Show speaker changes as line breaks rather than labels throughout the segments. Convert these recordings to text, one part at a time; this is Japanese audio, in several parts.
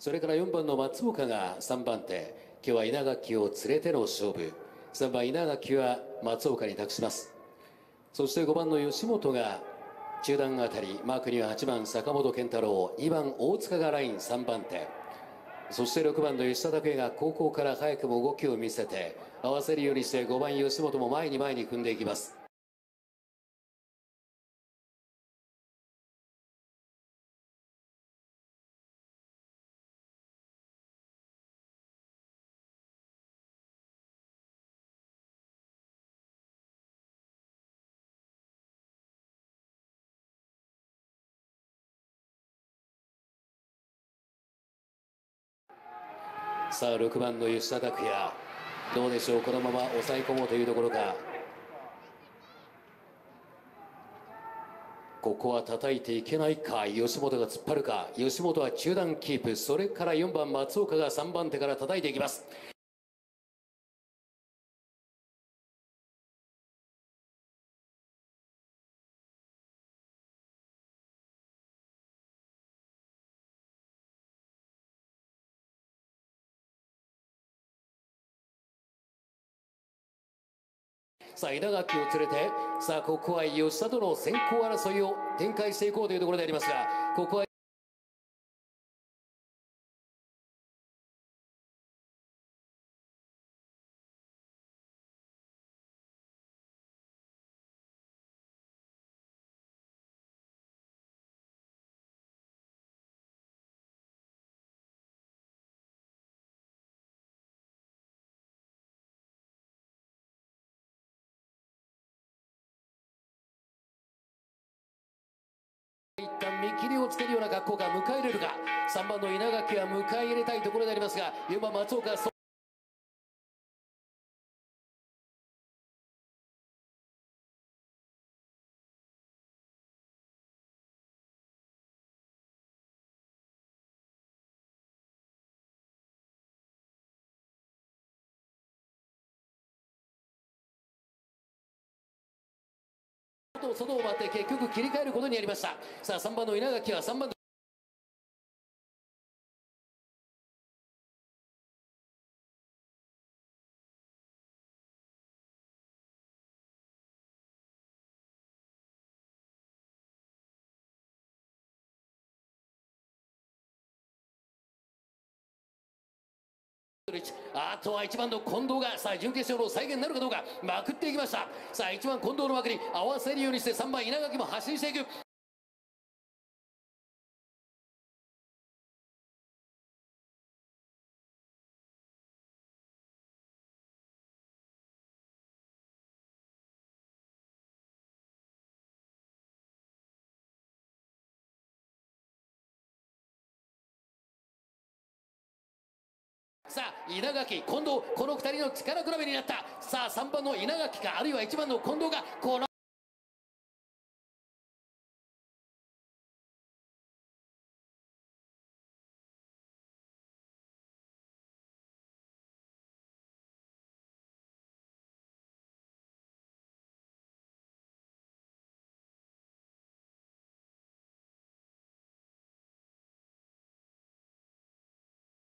それから4番の松岡が3番手今日は稲垣を連れての勝負。3番稲垣は松岡に託します。そして5番の吉本が中段あたりマークには8番坂本健太郎。2番大塚がライン3番手。そして6番の吉田拓也が高校から早くも動きを見せて合わせるようにして5番吉本も前に前に踏んでいきます。さあ6番の吉田拓也。どうでしょう？このまま抑え込もうというところか。ここは叩いていけないか？吉本が突っ張るか？吉本は中段キープ。それから4番松岡が3番手から叩いていきます。さあ稲垣を連れてさあここは吉田との先行争いを展開していこうというところでありますがここは一旦見切りをつけるような格好が迎え入れるか3番の稲垣は迎え入れたいところでありますが4番松岡外を外を回って結局切り替えることになりました。さあ3番の稲垣は3番あとは1番の近藤がさあ準決勝の再現になるかどうかまくっていきました。さあ1番近藤の枠に合わせるようにして3番稲垣も発進していく。さあ稲垣近藤この2人の力比べになった。さあ3番の稲垣かあるいは1番の近藤がこの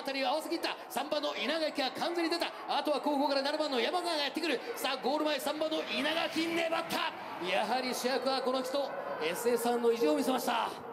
あたりが合わせ切った3番の稲垣が完全に出た。あとは後方から7番の山川がやってくる。さあゴール前3番の稲垣粘った。やはり主役はこの人。SA さんの意地を見せました。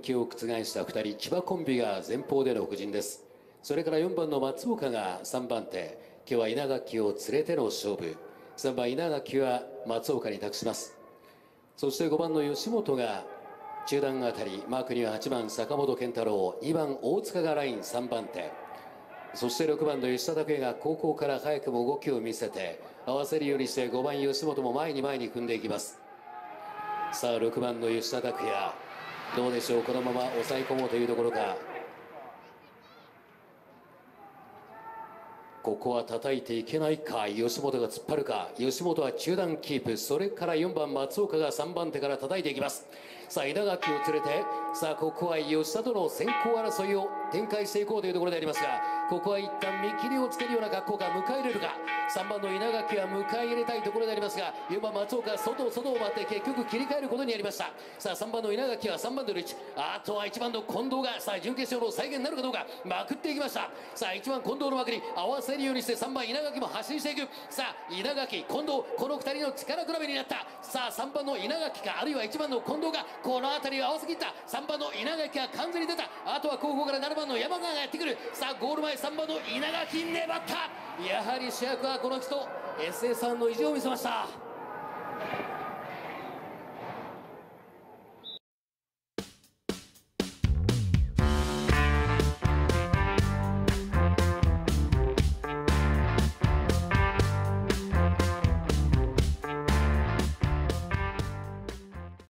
人気を覆した2人千葉コンビが前方での布陣です。それから4番の松岡が3番手。今日は稲垣を連れての勝負。3番稲垣は松岡に託します。そして5番の吉本が中段あたりマークには8番坂本健太郎。2番大塚がライン3番手。そして6番の吉田拓也が高校から早くも動きを見せて合わせるようにして5番吉本も前に前に踏んでいきます。さあ6番の吉田拓也。どうでしょうこのまま抑え込もうというところか。ここは叩いていけないか。吉本が突っ張るか。吉本は中段キープ。それから4番松岡が3番手から叩いていきます。さあ稲垣を連れて。さあここは吉田との先行争いを展開していこうというところでありますがここは一旦見切りをつけるような格好か。迎え入れるか。3番の稲垣は迎え入れたいところでありますが4番松岡外外を待って結局切り替えることになりました。さあ3番の稲垣は3番のルイチ。あとは1番の近藤がさあ準決勝の再現になるかどうかまくっていきました。さあ1番近藤の枠に合わせるようにして3番稲垣も発進していく。さあ稲垣近藤この2人の力比べになった。さあ3番の稲垣かあるいは1番の近藤がこの辺りを合わせきった。3番の稲垣が完全に出た。あとは後方から7番の山川がやってくる。さあゴール前3番の稲垣粘った。やはり主役はこの人 SA さんの意地を見せました。